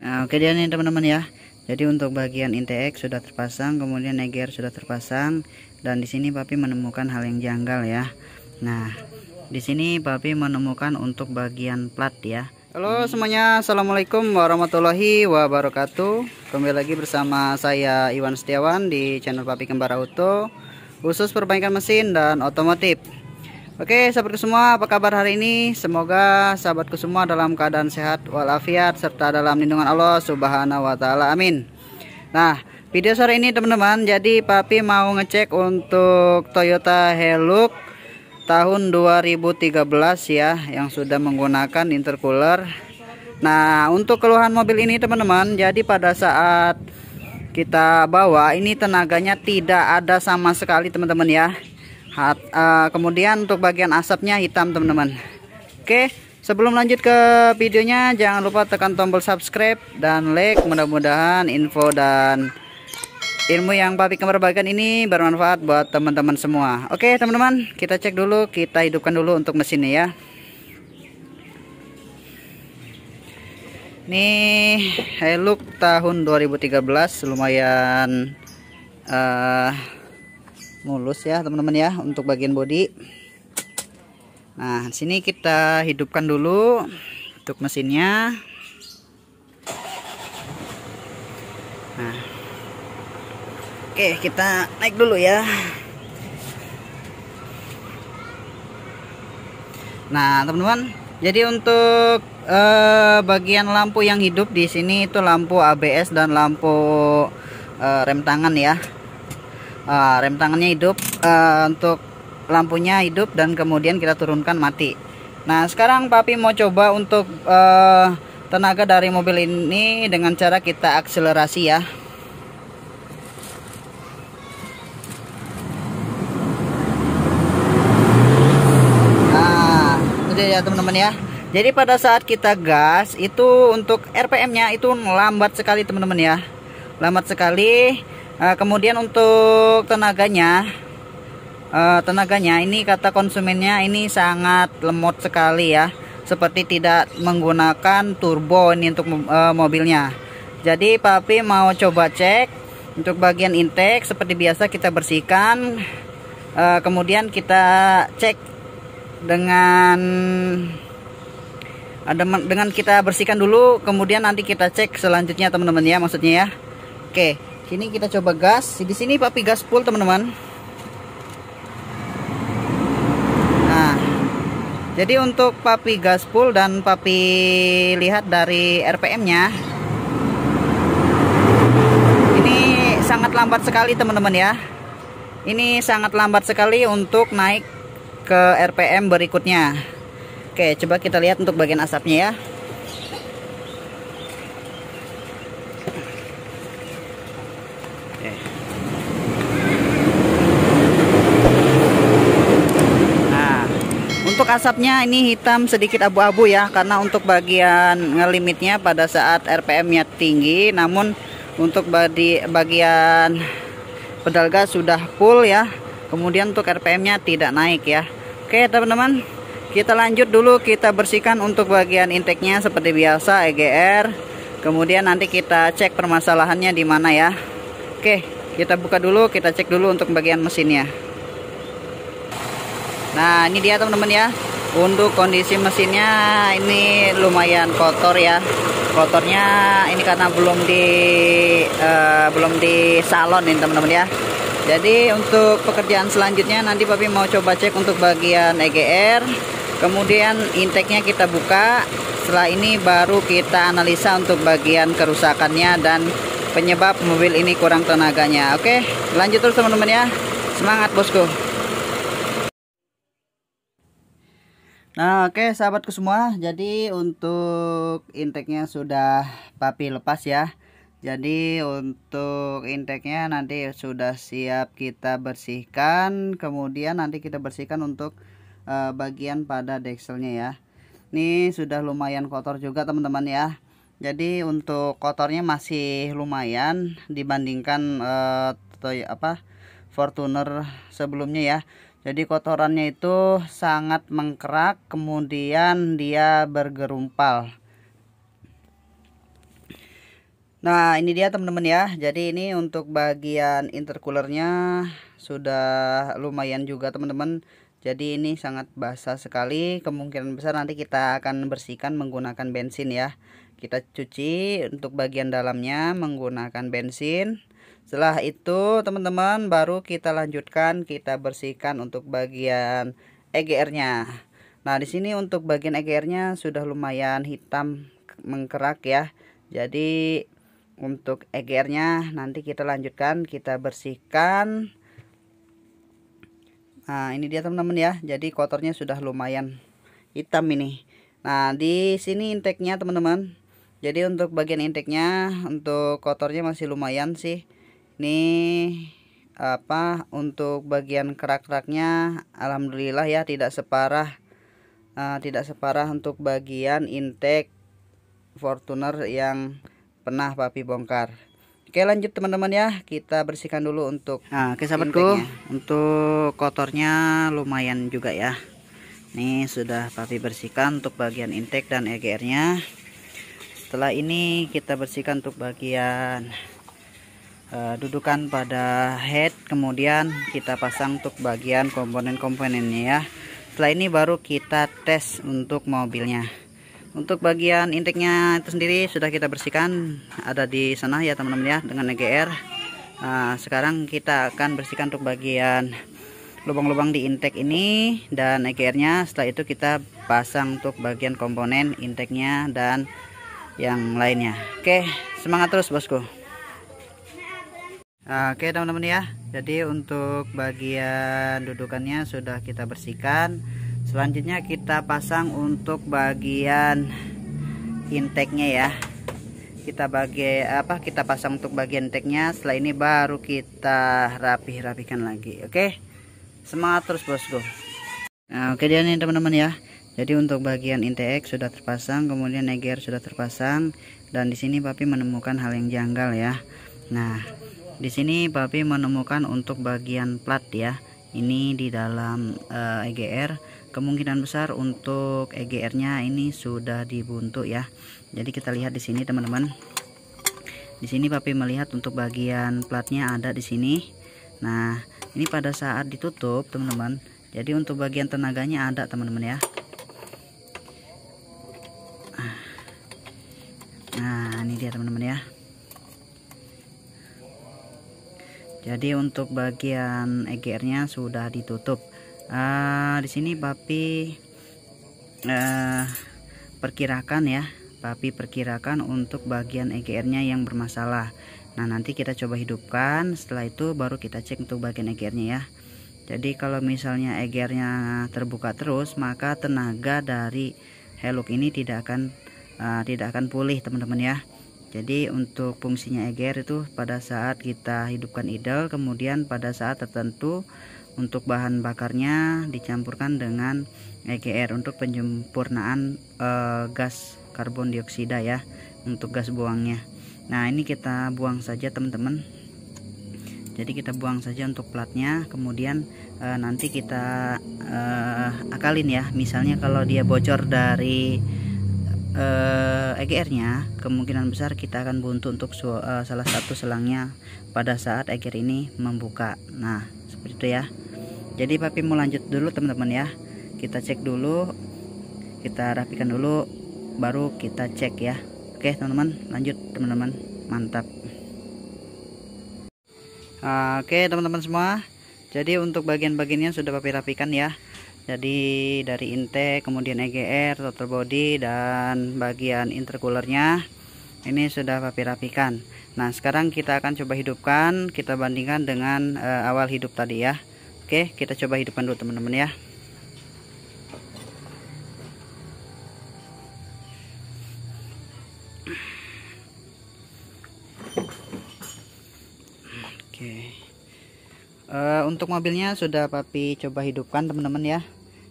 Nah, oke dia nih teman-teman ya. Jadi untuk bagian intake sudah terpasang, kemudian neger sudah terpasang dan di sini papi menemukan hal yang janggal ya. Nah, di sini papi menemukan untuk bagian plat ya. Halo semuanya, assalamualaikum warahmatullahi wabarakatuh. Kembali lagi bersama saya Iwan Setiawan di channel Papi Kembara Auto, khusus perbaikan mesin dan otomotif. Oke sahabatku semua apa kabar hari ini? Semoga sahabatku semua dalam keadaan sehat walafiat Serta dalam lindungan Allah subhanahu wa ta'ala. Amin. Nah video sore ini teman-teman Jadi papi mau ngecek untuk Toyota Hilux Tahun 2013 ya Yang sudah menggunakan intercooler. Nah untuk keluhan mobil ini teman-teman Jadi pada saat kita bawa ini tenaganya tidak ada sama sekali teman-teman ya Hat, uh, kemudian untuk bagian asapnya hitam teman-teman. Oke sebelum lanjut ke videonya jangan lupa tekan tombol subscribe dan like. Mudah-mudahan info dan ilmu yang papi kembar bagian ini bermanfaat buat teman-teman semua. Oke teman-teman kita cek dulu kita hidupkan dulu untuk mesinnya ya. Ini Hilux tahun 2013 lumayan uh, mulus ya teman-teman ya untuk bagian bodi nah sini kita hidupkan dulu untuk mesinnya. Nah. Oke kita naik dulu ya. Nah teman-teman jadi untuk uh, bagian lampu yang hidup di sini itu lampu ABS dan lampu uh, rem tangan ya uh, rem tangannya hidup uh, untuk lampunya hidup dan kemudian kita turunkan mati. Nah sekarang papi mau coba untuk uh, tenaga dari mobil ini dengan cara kita akselerasi ya. Nah itu ya teman-teman ya. Jadi pada saat kita gas itu untuk RPM nya itu lambat sekali teman-teman ya. Lambat sekali uh, kemudian untuk tenaganya uh, tenaganya ini kata konsumennya ini sangat lemot sekali ya. Seperti tidak menggunakan turbo ini untuk uh, mobilnya. Jadi papi mau coba cek untuk bagian intake seperti biasa kita bersihkan. Uh, kemudian kita cek dengan dengan kita bersihkan dulu kemudian nanti kita cek selanjutnya teman-teman ya maksudnya ya. Oke Sini kita coba gas. Di sini papi gas full teman-teman. Nah, jadi untuk papi gas full dan papi lihat dari RPM-nya, ini sangat lambat sekali teman-teman ya. Ini sangat lambat sekali untuk naik ke RPM berikutnya. Oke, coba kita lihat untuk bagian asapnya ya. Asapnya ini hitam sedikit abu-abu ya karena untuk bagian ngelimitnya pada saat RPM-nya tinggi namun untuk badi, bagian pedal gas sudah full ya. Kemudian untuk RPM-nya tidak naik ya. Oke teman-teman kita lanjut dulu kita bersihkan untuk bagian intake-nya seperti biasa EGR kemudian nanti kita cek permasalahannya di mana ya. Oke kita buka dulu kita cek dulu untuk bagian mesinnya Nah ini dia teman-teman ya. Untuk kondisi mesinnya ini lumayan kotor ya. Kotornya ini karena belum di uh, belum di salon ini teman-teman ya. Jadi untuk pekerjaan selanjutnya nanti papi mau coba cek untuk bagian EGR Kemudian intake-nya kita buka. Setelah ini baru kita analisa untuk bagian kerusakannya dan penyebab mobil ini kurang tenaganya. Oke lanjut terus teman-teman ya. Semangat bosku Nah oke okay, sahabatku semua. Jadi untuk intake-nya sudah papi lepas ya. Jadi untuk intake-nya nanti sudah siap kita bersihkan. Kemudian nanti kita bersihkan untuk uh, bagian pada dekselnya ya. Ini sudah lumayan kotor juga teman-teman ya. Jadi untuk kotornya masih lumayan dibandingkan uh, apa Fortuner sebelumnya ya jadi kotorannya itu sangat mengkerak kemudian dia bergerumpal. Nah ini dia teman-teman ya. Jadi ini untuk bagian intercoolernya Sudah lumayan juga teman-teman. Jadi ini sangat basah sekali. Kemungkinan besar nanti kita akan bersihkan menggunakan bensin ya. Kita cuci untuk bagian dalamnya menggunakan bensin Setelah itu teman-teman baru kita lanjutkan Kita bersihkan untuk bagian EGR nya Nah di sini untuk bagian EGR nya sudah lumayan hitam mengkerak ya. Jadi untuk egernya nanti kita lanjutkan kita bersihkan. Nah ini dia teman-teman ya. Jadi kotornya sudah lumayan hitam ini. Nah di sini intake-nya teman-teman. Jadi untuk bagian intake-nya untuk kotornya masih lumayan sih ini apa untuk bagian kerak-keraknya Alhamdulillah ya tidak separah uh, tidak separah untuk bagian intake Fortuner yang pernah papi bongkar. Oke lanjut teman-teman ya. Kita bersihkan dulu untuk nah oke sahabatku untuk kotornya lumayan juga ya. Ini sudah papi bersihkan untuk bagian intake dan EGR nya setelah ini kita bersihkan untuk bagian uh, dudukan pada head kemudian kita pasang untuk bagian komponen-komponennya ya. Setelah ini baru kita tes untuk mobilnya. Untuk bagian intake-nya itu sendiri sudah kita bersihkan ada di sana ya teman-teman ya dengan EGR nah, sekarang kita akan bersihkan untuk bagian lubang-lubang di intake ini dan EGR nya setelah itu kita pasang untuk bagian komponen intake-nya dan yang lainnya. Oke semangat terus bosku oke teman-teman ya. Jadi untuk bagian dudukannya sudah kita bersihkan. Selanjutnya kita pasang untuk bagian intake-nya ya. Kita bagi apa kita pasang untuk bagian intake-nya setelah ini baru kita rapih-rapihkan lagi oke? Semangat terus bosku. Nah, oke dia nih teman-teman ya. Jadi untuk bagian intake sudah terpasang kemudian neger sudah terpasang dan di sini papi menemukan hal yang janggal ya. Nah di sini papi menemukan untuk bagian plat ya. Ini di dalam uh, eh, EGR kemungkinan besar untuk EGR nya ini sudah dibuntu ya. Jadi kita lihat di sini teman-teman. Di sini papi melihat untuk bagian platnya ada di sini. Nah ini pada saat ditutup teman-teman. Jadi untuk bagian tenaganya ada teman-teman ya. Nah ini dia teman-teman ya jadi untuk bagian EGR nya sudah ditutup. Uh, di sini papi uh, perkirakan ya. Papi perkirakan untuk bagian EGR nya yang bermasalah. Nah nanti kita coba hidupkan. Setelah itu baru kita cek untuk bagian EGR nya ya. Jadi kalau misalnya EGR nya terbuka terus maka tenaga dari heluk ini tidak akan uh, tidak akan pulih teman-teman ya jadi untuk fungsinya EGR itu pada saat kita hidupkan idle kemudian pada saat tertentu untuk bahan bakarnya dicampurkan dengan EGR untuk penyempurnaan e, gas karbon dioksida ya untuk gas buangnya. Nah ini kita buang saja teman-teman. Jadi kita buang saja untuk platnya kemudian e, nanti kita e, akalin ya. Misalnya kalau dia bocor dari e, EGR nya kemungkinan besar kita akan buntu untuk e, salah satu selangnya pada saat EGR ini membuka. Nah seperti itu ya. Jadi papi mau lanjut dulu teman-teman ya. Kita cek dulu kita rapikan dulu baru kita cek ya. Oke teman-teman lanjut teman-teman. Mantap. Oke teman-teman semua. Jadi untuk bagian-bagiannya sudah papi rapikan ya jadi dari intake kemudian EGR total body dan bagian intercoolernya ini sudah papi rapikan. Nah sekarang kita akan coba hidupkan kita bandingkan dengan uh, awal hidup tadi ya. Oke kita coba hidupkan dulu teman-teman ya. Oke. Uh, untuk mobilnya sudah papi coba hidupkan teman-teman ya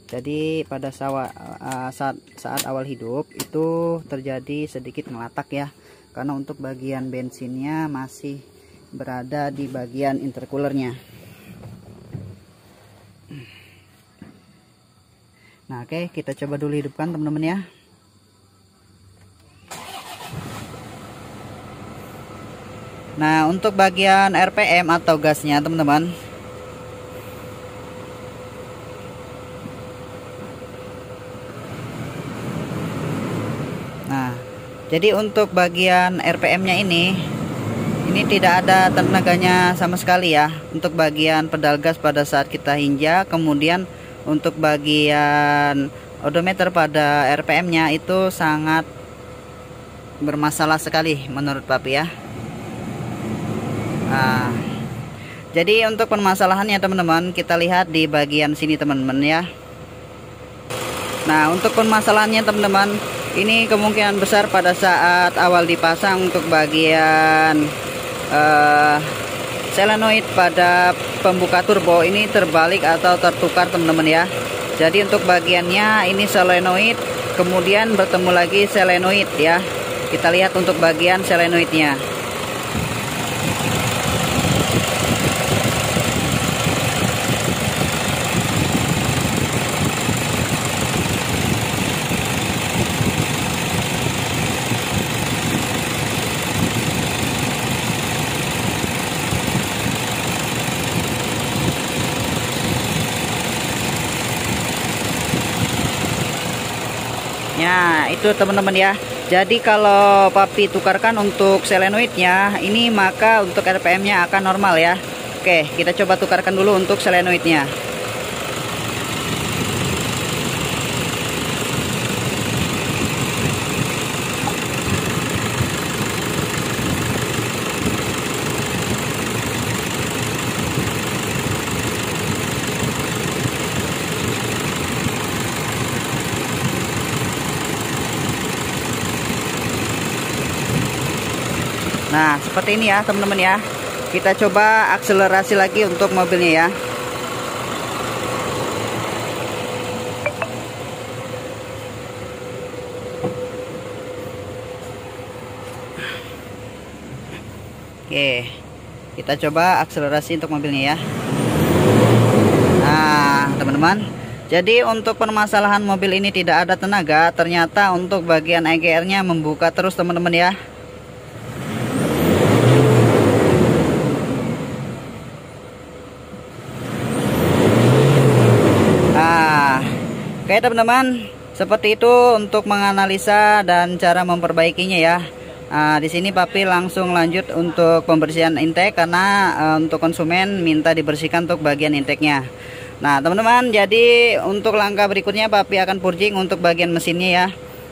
jadi pada saat, uh, saat saat awal hidup itu terjadi sedikit ngelatak ya. Karena untuk bagian bensinnya masih berada di bagian intercoolernya. Nah oke okay, kita coba dulu hidupkan teman-teman ya. Nah untuk bagian RPM atau gasnya teman-teman nah jadi untuk bagian RPM nya ini ini tidak ada tenaganya sama sekali ya. Untuk bagian pedal gas pada saat kita injak kemudian untuk bagian odometer pada RPM nya itu sangat bermasalah sekali menurut papi ya. Nah, jadi untuk permasalahannya teman-teman kita lihat di bagian sini teman-teman ya. Nah untuk permasalahannya teman-teman ini kemungkinan besar pada saat awal dipasang untuk bagian uh, selenoid pada pembuka turbo ini terbalik atau tertukar teman-teman ya. Jadi untuk bagiannya ini selenoid kemudian bertemu lagi selenoid ya. Kita lihat untuk bagian selenoidnya Ya, itu teman-teman ya. Jadi kalau papi tukarkan untuk selenoidnya, ini maka untuk RPM-nya akan normal ya. Oke, kita coba tukarkan dulu untuk selenoidnya. Nah seperti ini ya teman-teman ya. Kita coba akselerasi lagi untuk mobilnya ya. Oke Kita coba akselerasi untuk mobilnya ya. Nah teman-teman. Jadi untuk permasalahan mobil ini tidak ada tenaga Ternyata untuk bagian EGR nya membuka terus teman-teman ya Oke teman-teman, seperti itu untuk menganalisa dan cara memperbaikinya ya. Nah, di sini Papi langsung lanjut untuk pembersihan intake karena uh, untuk konsumen minta dibersihkan untuk bagian intake-nya. Nah, teman-teman, jadi untuk langkah berikutnya Papi akan purging untuk bagian mesinnya ya.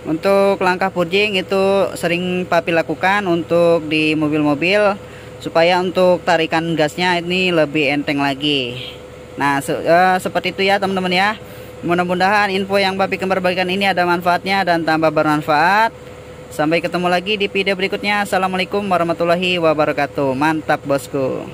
Untuk langkah purging itu sering Papi lakukan untuk di mobil-mobil supaya untuk tarikan gasnya ini lebih enteng lagi. Nah, se uh, seperti itu ya teman-teman ya. Mudah-mudahan info yang Bapak Kembar bagikan ini ada manfaatnya dan tambah bermanfaat. Sampai ketemu lagi di video berikutnya. Assalamualaikum warahmatullahi wabarakatuh. Mantap bosku.